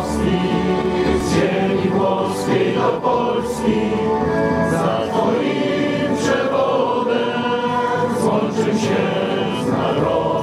Polski, z ziemi włoskiej do Polski, za Twoim przewodem złączy się z narodem.